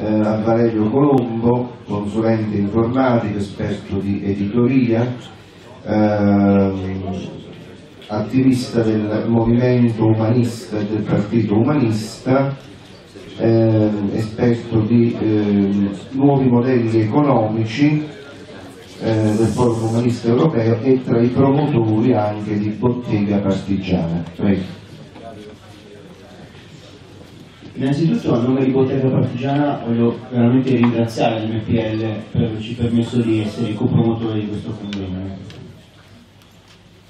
eh, Valerio Colombo, consulente informatico, esperto di editoria, ehm, attivista del movimento umanista e del partito umanista, ehm, esperto di ehm, nuovi modelli economici eh, del forum umanista europeo e tra i promotori anche di Bottega Partigiana. Prego. Innanzitutto a nome di Bottega Partigiana voglio veramente ringraziare l'MPL per averci permesso di essere copromotore di questo convegno.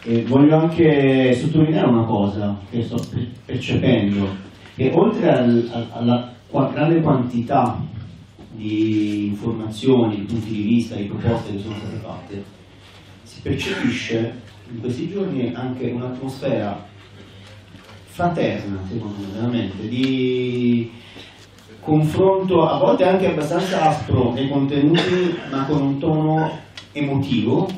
E voglio anche sottolineare una cosa che sto percependo, che oltre al, alla grande quantità di informazioni, di punti di vista, di proposte che sono state fatte, si percepisce in questi giorni anche un'atmosfera fraterna, secondo me, veramente, di confronto a volte anche abbastanza aspro nei contenuti, ma con un tono emotivo,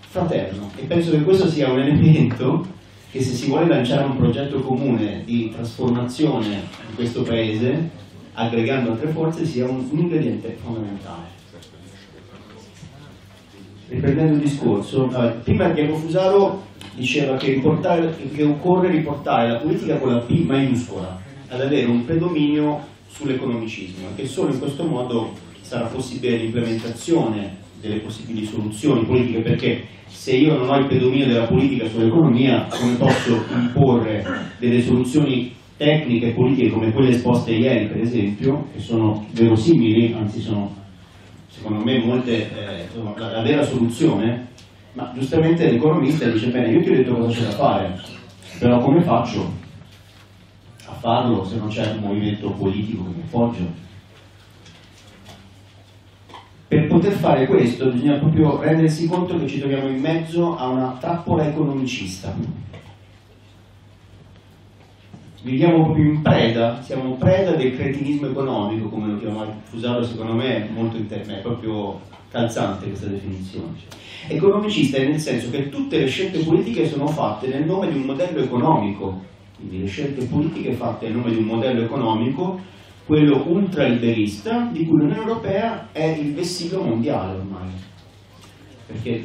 fraterno. E penso che questo sia un elemento che se si vuole lanciare un progetto comune di trasformazione in questo paese, aggregando altre forze, sia un, ingrediente fondamentale. Riprendendo il discorso, prima Diego Fusaro diceva che, che, occorre riportare la politica con la P maiuscola ad avere un predominio sull'economicismo e che solo in questo modo sarà possibile l'implementazione delle possibili soluzioni politiche perché se io non ho il predominio della politica sull'economia come posso imporre delle soluzioni tecniche e politiche come quelle esposte ieri per esempio che sono verosimili anzi sono secondo me molte eh, la, la vera soluzione ma giustamente l'economista dice, bene, io ti ho detto cosa c'è da fare, però come faccio a farlo se non c'è un movimento politico che mi appoggia? Per poter fare questo bisogna proprio rendersi conto che ci troviamo in mezzo a una trappola economicista. Viviamo proprio in preda, siamo preda del cretinismo economico, come lo chiamava Fusaro, secondo me molto inter- è proprio calzante questa definizione. Economicista nel senso che tutte le scelte politiche sono fatte nel nome di un modello economico, quindi le scelte politiche fatte nel nome di un modello economico, quello ultraliberista, di cui l'Unione Europea è il vessillo mondiale ormai. Perché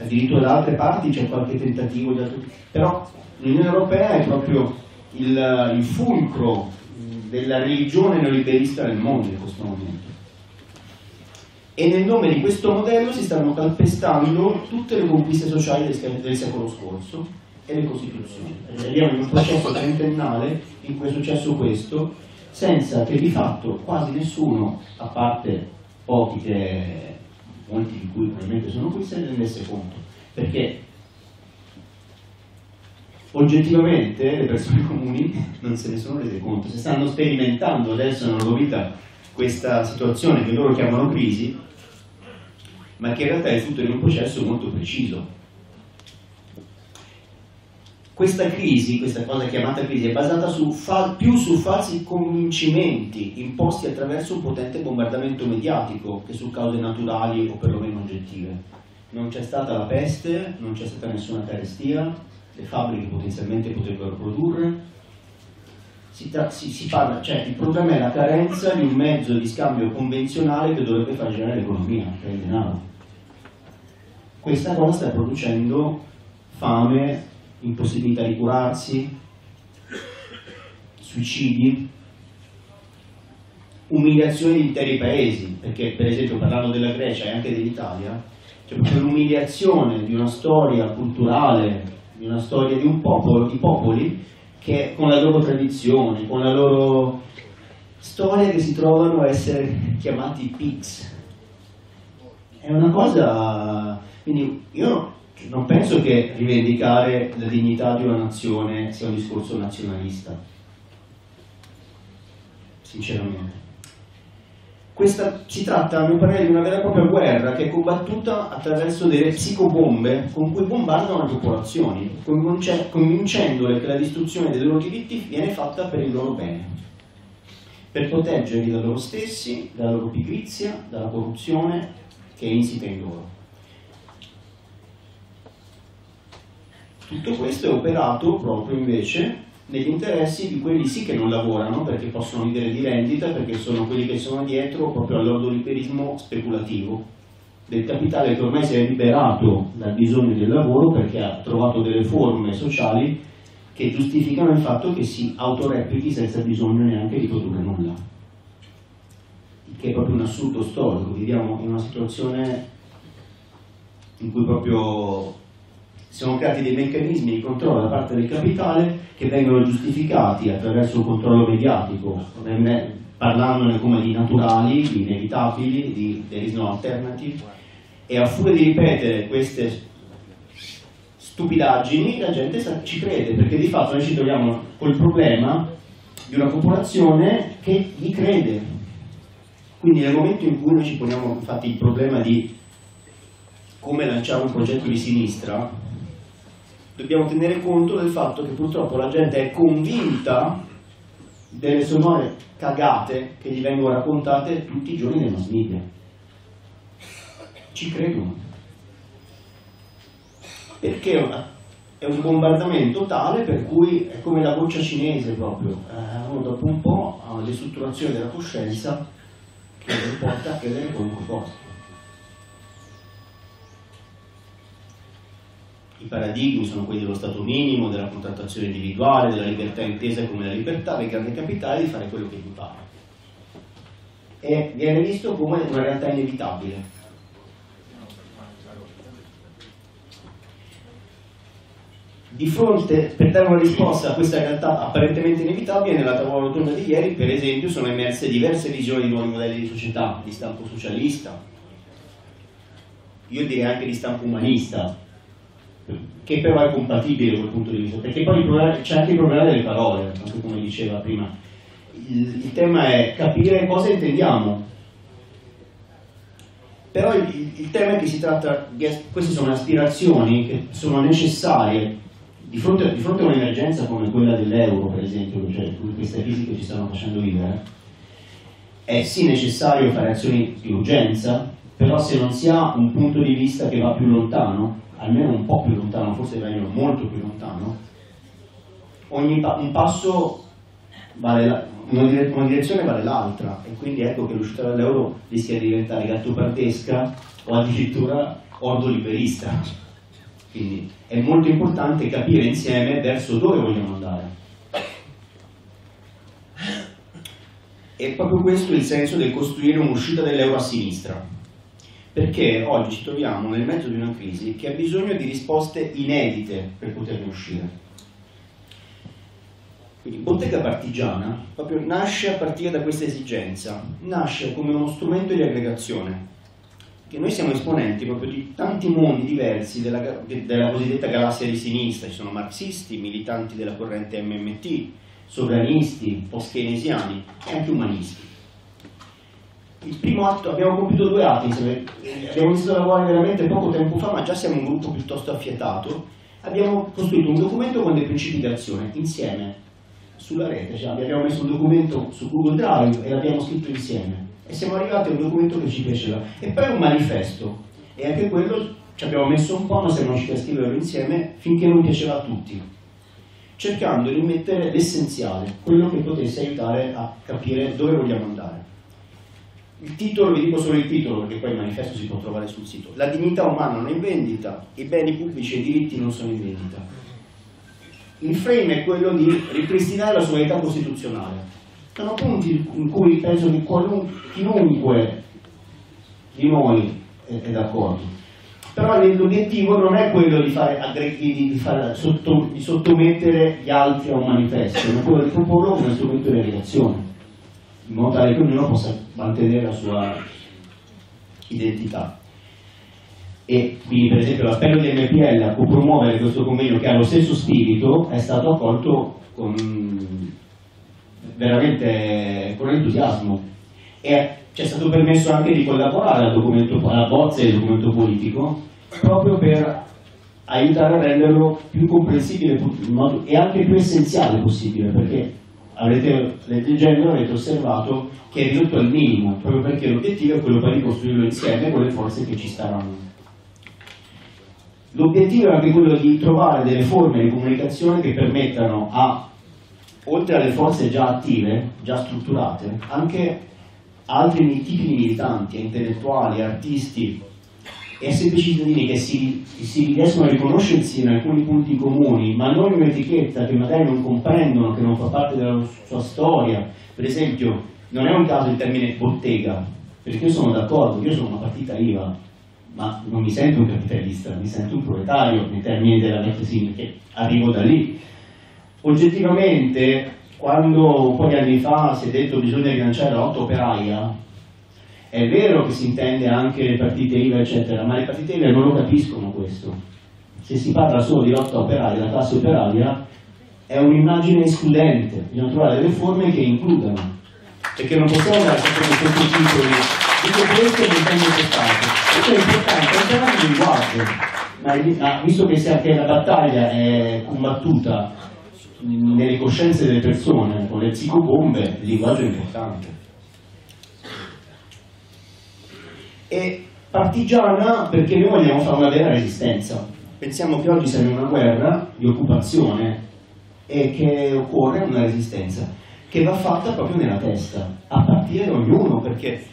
addirittura da altre parti c'è qualche tentativo di altro... però l'Unione Europea è proprio il, il fulcro della religione neoliberista nel mondo in questo momento e nel nome di questo modello si stanno calpestando tutte le conquiste sociali del, del secolo scorso e le costituzioni. Arriviamo in un processo trentennale in cui è successo questo, senza che di fatto quasi nessuno, a parte pochi che molti di cui probabilmente sono qui, se ne rendesse conto. Perché oggettivamente le persone comuni non se ne sono rese conto, se stanno sperimentando adesso nella loro vita questa situazione che loro chiamano crisi, ma che in realtà è frutto di un processo molto preciso. Questa crisi, questa cosa chiamata crisi, è basata su più su falsi convincimenti imposti attraverso un potente bombardamento mediatico che su cause naturali o perlomeno oggettive. Non c'è stata la peste, non c'è stata nessuna carestia, le fabbriche potenzialmente potrebbero produrre, si, si, si parla, cioè il problema è la carenza di un mezzo di scambio convenzionale che dovrebbe far girare l'economia, che è il denaro. Questa cosa sta producendo fame, impossibilità di curarsi, suicidi, umiliazioni di interi paesi, perché per esempio parlando della Grecia e anche dell'Italia, c'è proprio l'umiliazione di una storia culturale, di una storia di un popolo, di popoli che con la loro tradizione, con la loro storia che si trovano a essere chiamati pigs. È una cosa, quindi io non penso che rivendicare la dignità di una nazione sia un discorso nazionalista, sinceramente. Questa, si tratta, a mio parere, di una vera e propria guerra che è combattuta attraverso delle psicobombe con cui bombardano le popolazioni, convincendole che la distruzione dei loro diritti viene fatta per il loro bene, per proteggerli da loro stessi, dalla loro pigrizia, dalla corruzione che è insita in loro. Tutto questo è operato proprio invece negli interessi di quelli sì che non lavorano perché possono vivere di rendita, perché sono quelli che sono dietro proprio all'ordoliberismo speculativo del capitale che ormai si è liberato dal bisogno del lavoro perché ha trovato delle forme sociali che giustificano il fatto che si autoreplichi senza bisogno neanche di produrre nulla. Che è proprio un assurdo storico, viviamo in una situazione in cui proprio sono creati dei meccanismi di controllo da parte del capitale che vengono giustificati attraverso un controllo mediatico, parlandone come di naturali, di inevitabili, di there is no alternative, e a furia di ripetere queste stupidaggini la gente ci crede, perché di fatto noi ci troviamo col problema di una popolazione che gli crede. Quindi nel momento in cui noi ci poniamo infatti il problema di come lanciare un progetto di sinistra, dobbiamo tenere conto del fatto che purtroppo la gente è convinta delle sonore cagate che gli vengono raccontate tutti i giorni nei mass media. Ci credono. Perché è un bombardamento tale per cui è come la goccia cinese proprio, eh, dopo un po' ha le strutturazioni della coscienza che porta a credere qualunque cosa. I paradigmi sono quelli dello stato minimo, della contrattazione individuale, della libertà intesa come la libertà del grande capitale di fare quello che gli pare. E viene visto come una realtà inevitabile. Di fronte, per dare una risposta a questa realtà apparentemente inevitabile, nella tavola rotonda di ieri, per esempio, sono emerse diverse visioni di nuovi modelli di società, di stampo socialista, io direi anche di stampo umanista, che però è compatibile quel punto di vista, perché poi c'è anche il problema delle parole, anche come diceva prima. Il, il tema è capire cosa intendiamo. Però il, il, tema è che si tratta, queste sono aspirazioni che sono necessarie di fronte, di fronte a un'emergenza come quella dell'euro, per esempio, cioè queste crisi che ci stanno facendo vivere, è sì necessario fare azioni di urgenza, però se non si ha un punto di vista che va più lontano, almeno un po' più lontano, forse meglio molto più lontano, ogni pa un passo vale la, una, dire una, direzione vale l'altra e quindi ecco che l'uscita dall'euro rischia di diventare gattopardesca o addirittura ordo liberista. Quindi è molto importante capire insieme verso dove vogliamo andare. È proprio questo il senso del costruire un'uscita dall'euro a sinistra perché oggi ci troviamo nel mezzo di una crisi che ha bisogno di risposte inedite per poterne uscire. Quindi Bottega Partigiana proprio nasce a partire da questa esigenza, nasce come uno strumento di aggregazione, che noi siamo esponenti proprio di tanti mondi diversi della, della cosiddetta galassia di sinistra, ci sono marxisti, militanti della corrente MMT, sovranisti, post-keynesiani e anche umanisti il primo atto, abbiamo compiuto due atti abbiamo iniziato a lavorare veramente poco tempo fa, ma già siamo un gruppo piuttosto affiatato. Abbiamo costruito un documento con dei principi di azione insieme sulla rete, cioè abbiamo messo un documento su Google Drive e l'abbiamo scritto insieme e siamo arrivati a un documento che ci piaceva e poi un manifesto e anche quello ci abbiamo messo un po' ma siamo riusciti a scriverlo insieme finché non piaceva a tutti cercando di mettere l'essenziale, quello che potesse aiutare a capire dove vogliamo andare. Il titolo, vi dico solo il titolo perché poi il manifesto si può trovare sul sito. La dignità umana non è in vendita, i beni pubblici e i diritti non sono in vendita. Il frame è quello di ripristinare la sovranità costituzionale. Sono punti in cui penso che chiunque di noi è, è d'accordo. Però l'obiettivo non è quello di, fare, di, fare sotto, di sottomettere gli altri a un manifesto, ma quello di proporlo come strumento di reazione in modo tale che ognuno possa mantenere la sua identità. E quindi per esempio l'appello di MPL a promuovere questo convegno che ha lo stesso spirito è stato accolto con veramente con entusiasmo e ci è stato permesso anche di collaborare al alla bozza del documento politico proprio per aiutare a renderlo più comprensibile e anche più essenziale possibile perché avrete, leggendo avrete osservato che è ridotto al minimo, proprio perché l'obiettivo è quello di costruirlo insieme con le forze che ci staranno. L'obiettivo è anche quello di trovare delle forme di comunicazione che permettano a oltre alle forze già attive, già strutturate, anche altri tipi di militanti, intellettuali, artisti e semplici cittadini che si, si, riescono a riconoscersi in alcuni punti comuni, ma non in un'etichetta che magari non comprendono, che non fa parte della sua storia. Per esempio, non è un caso il termine bottega, perché io sono d'accordo, io sono una partita IVA, ma non mi sento un capitalista, mi sento un proletario nei termini della vecchia che arrivo da lì. Oggettivamente, quando un po' di anni fa si è detto che bisogna rilanciare la lotta operaia, è vero che si intende anche le partite IVA, eccetera, ma le partite IVA non lo capiscono questo. Se si parla solo di lotta operaia, la classe operaia è un'immagine escludente, bisogna trovare delle forme che includano, perché non possiamo andare sempre con questi titoli, dico questo mi tengo importante. Questo è importante, è un tema di linguaggio, ma visto che, che la battaglia è combattuta nelle coscienze delle persone con le psicobombe, il linguaggio è importante. E partigiana perché noi vogliamo fare una vera resistenza. Pensiamo che oggi siamo in una guerra di occupazione e che occorre una resistenza che va fatta proprio nella testa, a partire da ognuno, perché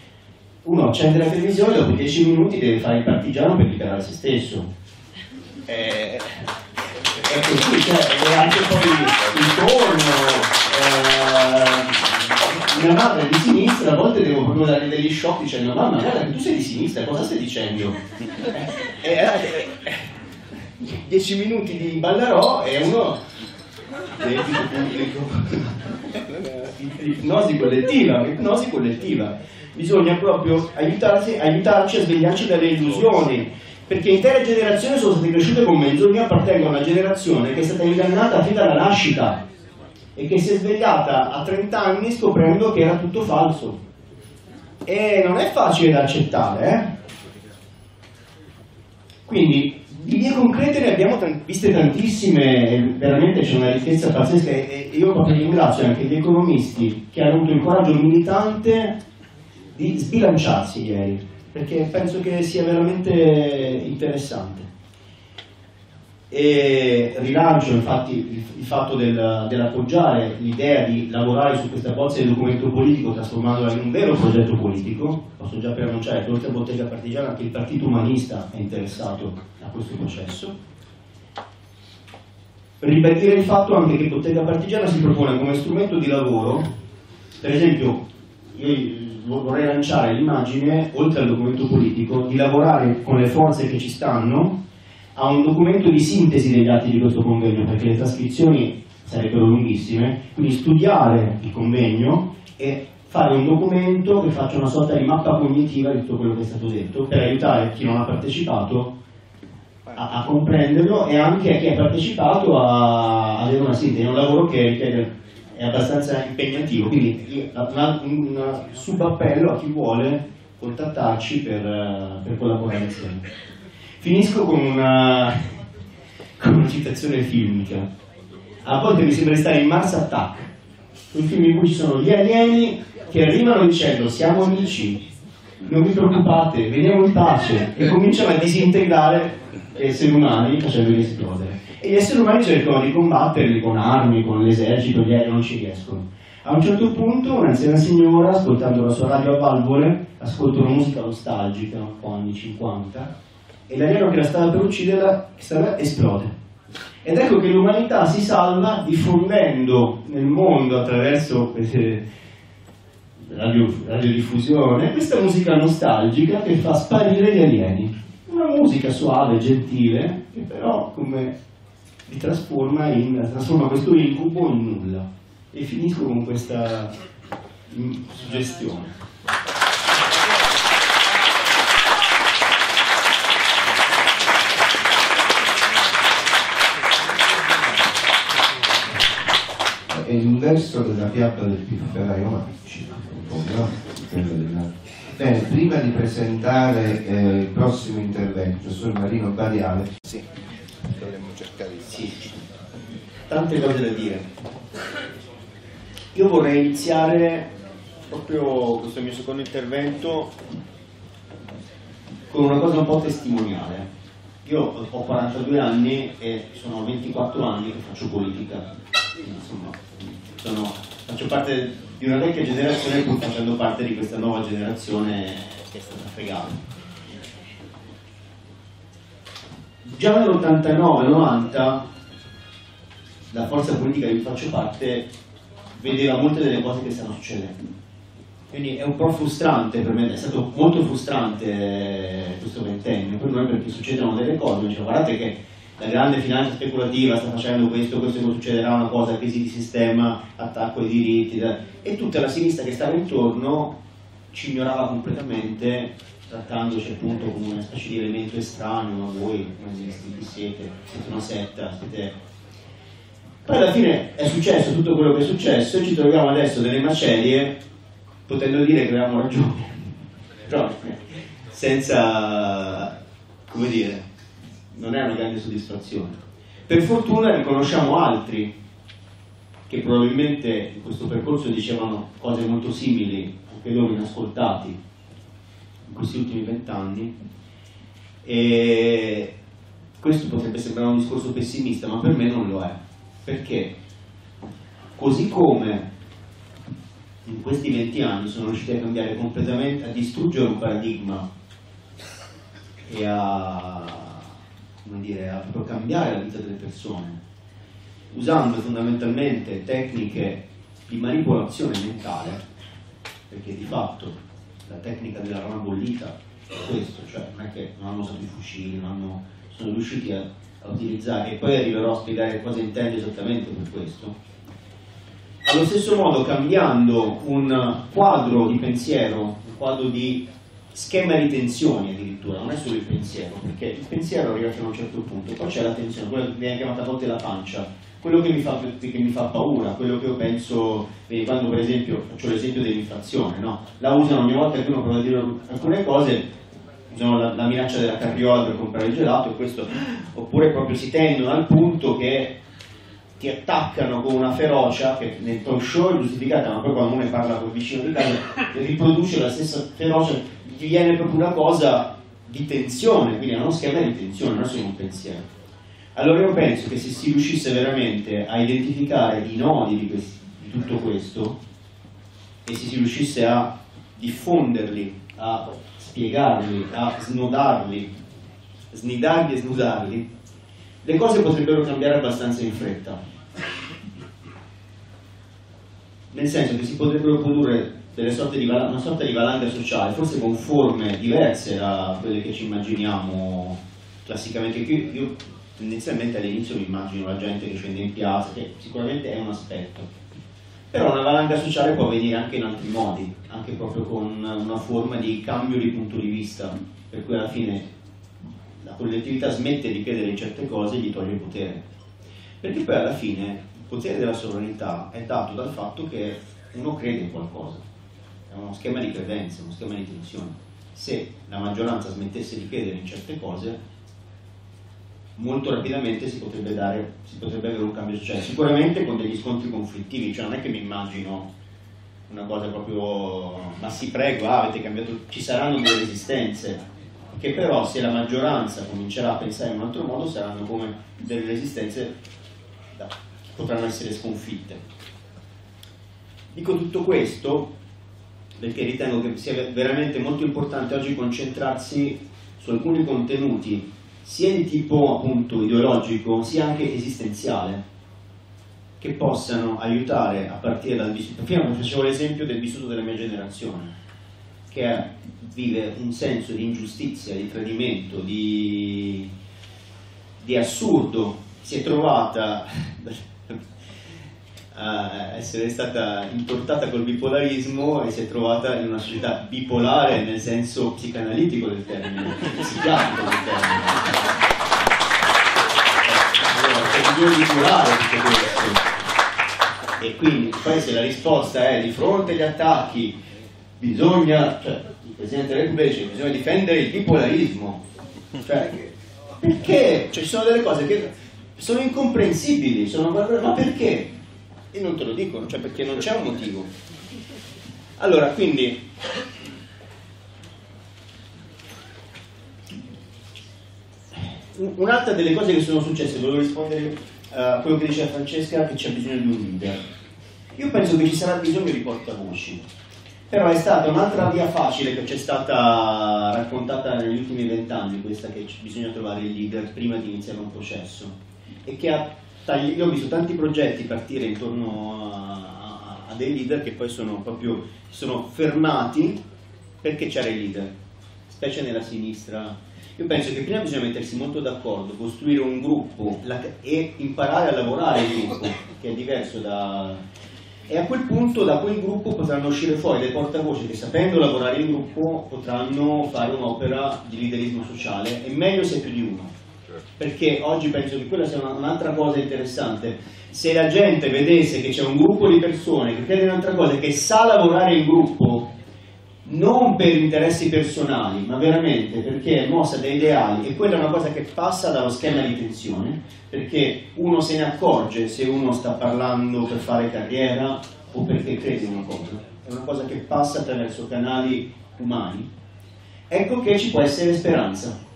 uno accende la televisione e dopo dieci minuti deve fare il partigiano per liberare se stesso. Eh, è così, cioè, è anche poi il torno. Eh, mia madre è di sinistra, a volte devo proprio dare degli shock dicendo mamma guarda tu sei di sinistra, cosa stai dicendo? Eh, eh, eh dieci minuti di ballarò e uno ipnosi collettiva, ipnosi collettiva. Bisogna proprio aiutarsi, aiutarci a svegliarci dalle illusioni perché intere generazioni sono state cresciute con menzogne, appartengono a una generazione che è stata ingannata fin dalla nascita e che si è svegliata a 30 anni scoprendo che era tutto falso. E non è facile da accettare, eh? Quindi di vie concrete ne abbiamo viste tantissime, veramente c'è una ricchezza pazzesca e io proprio ringrazio anche gli economisti che hanno avuto il coraggio militante di sbilanciarsi ieri perché penso che sia veramente interessante. E rilancio infatti il, il fatto del, dell'appoggiare l'idea di lavorare su questa bozza di documento politico trasformandola in un vero progetto politico. Posso già preannunciare che oltre a Bottega Partigiana anche il Partito Umanista è interessato a questo processo. Ribadire il fatto anche che Bottega Partigiana si propone come strumento di lavoro, per esempio, io vorrei lanciare l'immagine, oltre al documento politico, di lavorare con le forze che ci stanno a un documento di sintesi degli atti di questo convegno, perché le trascrizioni sarebbero lunghissime, quindi studiare il convegno e fare un documento che faccia una sorta di mappa cognitiva di tutto quello che è stato detto, per aiutare chi non ha partecipato a, a comprenderlo e anche a chi ha partecipato a, avere una sintesi, è un lavoro che richiede è abbastanza impegnativo, quindi un subappello a chi vuole contattarci per, eh, per collaborare insieme. Finisco con una, con una citazione filmica. A volte mi sembra di stare in Mars Attack, un film in cui ci sono gli alieni che arrivano dicendo siamo amici, non vi preoccupate, veniamo in pace e cominciano a disintegrare esseri umani facendoli esplodere e gli esseri umani cercano di combatterli con armi, con l'esercito, gli aerei non ci riescono. A un certo punto un'anziana signora, ascoltando la sua radio a valvole, ascolta una musica nostalgica, un po' anni 50, e l'aereo che la stava per ucciderla esplode. Ed ecco che l'umanità si salva diffondendo nel mondo attraverso eh, radio, radiodiffusione questa musica nostalgica che fa sparire gli alieni. Una musica suave, gentile, che però come li trasforma, in, trasforma questo incubo in nulla. E finisco con questa mm, suggestione. È l'inverso della fiaba del pifferaio Macci, no? Bene, prima di presentare eh, il prossimo intervento sul Marino Bariale, sì cercare di... Sì, tante cose da dire. Io vorrei iniziare proprio questo mio secondo intervento con una cosa un po' testimoniale. Io ho 42 anni e sono 24 anni che faccio politica, insomma, sono, faccio parte di una vecchia generazione pur facendo parte di questa nuova generazione che è stata fregata. Già nell'89-90 la forza politica di cui faccio parte vedeva molte delle cose che stanno succedendo. Quindi è un po' frustrante per me, è stato molto frustrante eh, questo ventennio per noi perché succedono delle cose, dicevo guardate che la grande finanza speculativa sta facendo questo, questo non succederà una cosa, crisi di sistema, attacco ai diritti, e tutta la sinistra che stava intorno ci ignorava completamente trattandoci appunto come una specie di elemento estraneo a voi, chi siete, siete una setta, siete poi alla fine è successo tutto quello che è successo e ci troviamo adesso delle macerie potendo dire che avevamo ragione. Però senza, come dire, non è una grande soddisfazione. Per fortuna riconosciamo altri che probabilmente in questo percorso dicevano cose molto simili, anche loro inascoltati in questi ultimi vent'anni. E questo potrebbe sembrare un discorso pessimista, ma per me non lo è perché così come in questi 20 anni sono riusciti a cambiare completamente, a distruggere un paradigma e a, dire, a proprio cambiare la vita delle persone, usando fondamentalmente tecniche di manipolazione mentale, perché di fatto la tecnica della rana bollita è questo, cioè non è che non hanno usato i fucili, non hanno, sono riusciti a a utilizzare e poi arriverò a spiegare cosa intendo esattamente per questo. Allo stesso modo cambiando un quadro di pensiero, un quadro di schema di tensioni addirittura, non è solo il pensiero, perché il pensiero arriva fino a un certo punto, poi c'è la tensione, quella che viene chiamata a volte la pancia, quello che mi fa, che mi fa paura, quello che io penso, vedi, quando per esempio faccio l'esempio dell'inflazione, no? la usano ogni volta che uno prova a dire alcune cose, usano la, la, minaccia della carriola per comprare il gelato questo, oppure proprio si tendono al punto che ti attaccano con una ferocia che nel talk show è giustificata, ma poi quando uno ne parla col vicino di casa riproduce la stessa ferocia, ti viene proprio una cosa di tensione, quindi è uno schema di tensione, non è solo un pensiero. Allora io penso che se si riuscisse veramente a identificare i nodi di, questi, di tutto questo e se si riuscisse a diffonderli, a spiegarli, a snodarli, snidarli e snudarli, le cose potrebbero cambiare abbastanza in fretta. Nel senso che si potrebbero produrre sorte di, una sorta di valanga sociale, forse con forme diverse da quelle che ci immaginiamo classicamente. Io tendenzialmente all'inizio mi immagino la gente che scende in piazza, che sicuramente è un aspetto però una valanga sociale può avvenire anche in altri modi, anche proprio con una forma di cambio di punto di vista, per cui alla fine la collettività smette di credere in certe cose e gli toglie il potere. Perché poi alla fine il potere della sovranità è dato dal fatto che uno crede in qualcosa, è uno schema di credenze, uno schema di tensione. Se la maggioranza smettesse di credere in certe cose, molto rapidamente si potrebbe, dare, si potrebbe avere un cambio sociale, sicuramente con degli scontri conflittivi, cioè non è che mi immagino una cosa proprio, ma si prego, ah, avete cambiato, ci saranno delle resistenze, che però se la maggioranza comincerà a pensare in un altro modo saranno come delle resistenze che potranno essere sconfitte. Dico tutto questo perché ritengo che sia veramente molto importante oggi concentrarsi su alcuni contenuti sia di tipo appunto ideologico sia anche esistenziale che possano aiutare a partire dal vissuto. Prima facevo l'esempio del vissuto della mia generazione, che vive un senso di ingiustizia, di tradimento, di, di assurdo. Si è trovata essere stata importata col bipolarismo e si è trovata in una società bipolare nel senso psicanalitico del termine, psichiatrico del termine. Allora, c'è bisogno di curare tutto questo. E quindi poi se la risposta è di fronte agli attacchi bisogna, cioè il Presidente della Repubblica bisogna difendere il bipolarismo. Cioè, perché? Cioè, ci sono delle cose che sono incomprensibili, sono, ma perché? E non te lo dicono, cioè perché non c'è un motivo. Allora, quindi un'altra delle cose che sono successe, volevo rispondere a quello che diceva Francesca, che c'è bisogno di un leader. Io penso che ci sarà bisogno di portavoci, però è stata un'altra via facile che ci è stata raccontata negli ultimi vent'anni, questa che bisogna trovare il leader prima di iniziare un processo. E che ha tagli... Io ho visto tanti progetti partire intorno a, a, dei leader che poi sono proprio sono fermati perché c'era il leader, specie nella sinistra. Io penso che prima bisogna mettersi molto d'accordo, costruire un gruppo la... e imparare a lavorare in gruppo, che è diverso da e a quel punto da quel gruppo potranno uscire fuori dei portavoce che sapendo lavorare in gruppo potranno fare un'opera di liderismo sociale e meglio se più di uno perché oggi penso che quella sia un'altra cosa interessante se la gente vedesse che c'è un gruppo di persone che crede in un'altra cosa che sa lavorare in gruppo non per interessi personali, ma veramente perché è mossa da ideali e quella è una cosa che passa dallo schema di tensione, perché uno se ne accorge se uno sta parlando per fare carriera o perché crede in una cosa, è una cosa che passa attraverso canali umani. Ecco che ci può essere speranza.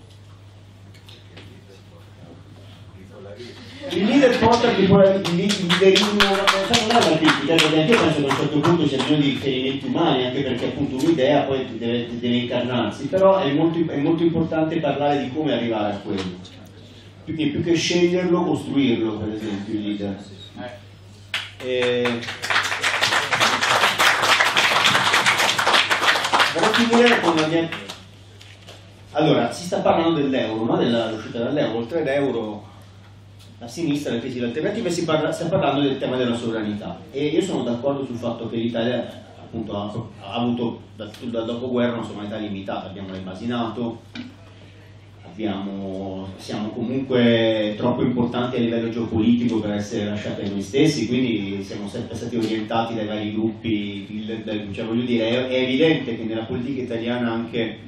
Il leader porta il liderismo non è una critica perché anche io penso che a un certo punto c'è bisogno di riferimenti umani anche perché appunto un'idea poi deve, deve incarnarsi. Però è molto, è molto, importante parlare di come arrivare a quello. Più che, più che sceglierlo costruirlo per esempio il leader. E... vorrei finire con la mia allora si sta parlando dell'euro no? dell'uscita dall'euro oltre l'euro a sinistra le tesi alternative si parla, sta parlando del tema della sovranità. E io sono d'accordo sul fatto che l'Italia appunto ha, ha avuto dal, dal dopoguerra una sovranità limitata, abbiamo le abbiamo, siamo comunque troppo importanti a livello geopolitico per essere lasciati a noi stessi, quindi siamo sempre stati orientati dai vari gruppi, cioè voglio dire, è, è evidente che nella politica italiana anche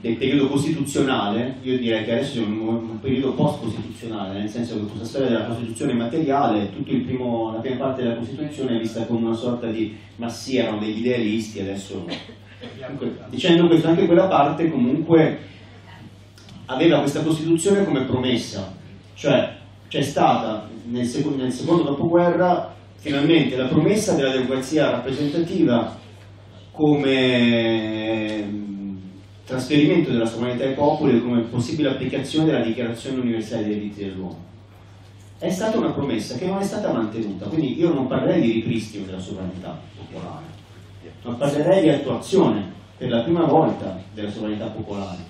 del periodo costituzionale, io direi che adesso siamo in un periodo post-costituzionale, nel senso che questa storia della Costituzione materiale, primo, la prima parte della Costituzione è vista come una sorta di, ma sì, degli idealisti, adesso... Comunque, dicendo questo, anche quella parte comunque aveva questa Costituzione come promessa, cioè c'è stata nel, sec nel secondo dopoguerra finalmente la promessa della democrazia rappresentativa come trasferimento della sovranità ai popoli come possibile applicazione della dichiarazione universale dei diritti dell'uomo. È stata una promessa che non è stata mantenuta, quindi io non parlerei di ripristino della sovranità popolare, ma parlerei di attuazione per la prima volta della sovranità popolare,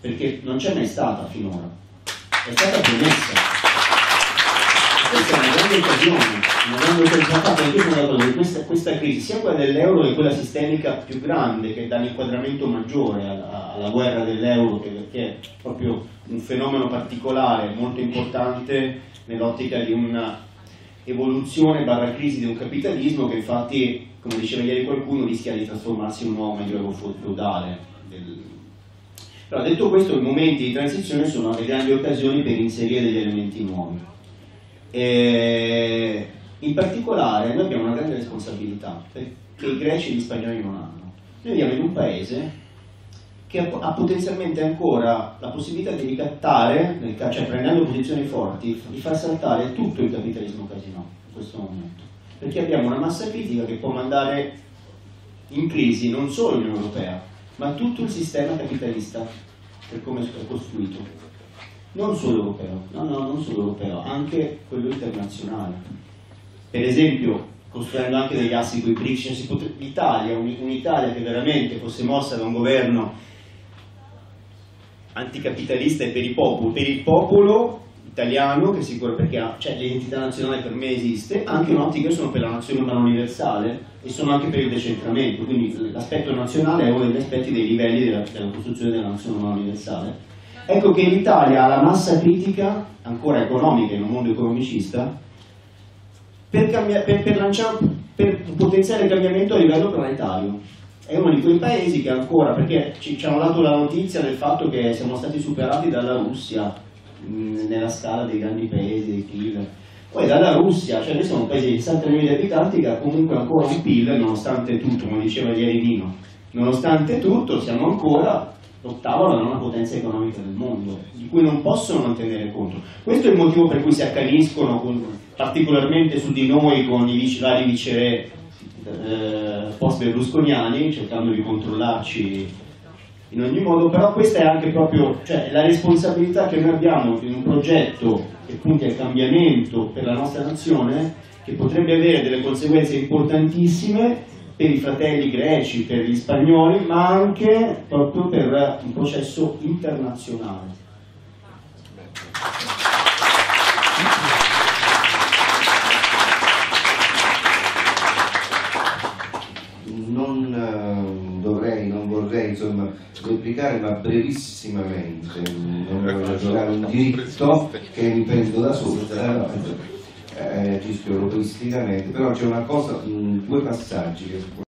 perché non c'è mai stata finora, è stata promessa. Grande occasione, una grande occasione, perché questa, questa crisi, sia quella dell'euro che quella sistemica più grande, che dà l'inquadramento maggiore alla, alla guerra dell'euro, che, che è proprio un fenomeno particolare, molto importante nell'ottica di una evoluzione barra crisi di un capitalismo che infatti, come diceva ieri qualcuno, rischia di trasformarsi in un nuovo medioevo feudale. Del... Però detto questo, i momenti di transizione sono delle grandi occasioni per inserire degli elementi nuovi. E in particolare noi abbiamo una grande responsabilità che i greci e gli spagnoli non hanno. Noi viviamo in un paese che ha potenzialmente ancora la possibilità di ricattare, cioè prendendo posizioni forti, di far saltare tutto il capitalismo casino in questo momento. Perché abbiamo una massa critica che può mandare in crisi non solo l'Unione Europea, ma tutto il sistema capitalista per come è costruito non solo europeo, no, no, non solo europeo, anche quello internazionale. Per esempio, costruendo anche degli assi con i BRICS, l'Italia, un'Italia che veramente fosse mossa da un governo anticapitalista e per il popolo, per il popolo italiano, che sicuro perché ha, cioè, l'identità nazionale per me esiste, anche un'ottica, io sono per la nazione umana universale e sono anche per il decentramento, quindi l'aspetto nazionale è uno degli aspetti dei livelli della, della costruzione della nazione umana universale Ecco che l'Italia ha la massa critica, ancora economica in un mondo economicista, per, per, per, lanciare, per potenziare il cambiamento a livello planetario. È uno di quei paesi che ancora, perché ci, ci hanno dato la notizia del fatto che siamo stati superati dalla Russia mh, nella scala dei grandi paesi, dei PIL. Poi dalla Russia, cioè noi siamo un paese di 60 milioni di abitanti che ha comunque ancora un PIL, nonostante tutto, come diceva ieri Dino, nonostante tutto siamo ancora l'ottava la nona potenza economica del mondo, di cui non possono non tenere conto. Questo è il motivo per cui si accaniscono con, particolarmente su di noi con i vice, vari viceré eh, post-berlusconiani, cercando di controllarci in ogni modo, però questa è anche proprio cioè, la responsabilità che noi abbiamo in un progetto che punti al cambiamento per la nostra nazione, che potrebbe avere delle conseguenze importantissime per i fratelli greci, per gli spagnoli, ma anche proprio per un processo internazionale. Non eh, dovrei, non vorrei insomma replicare, ma brevissimamente, non voglio giocare un diritto che mi prendo da solo, eh, europeisticamente, però c'è una cosa, mh, due passaggi che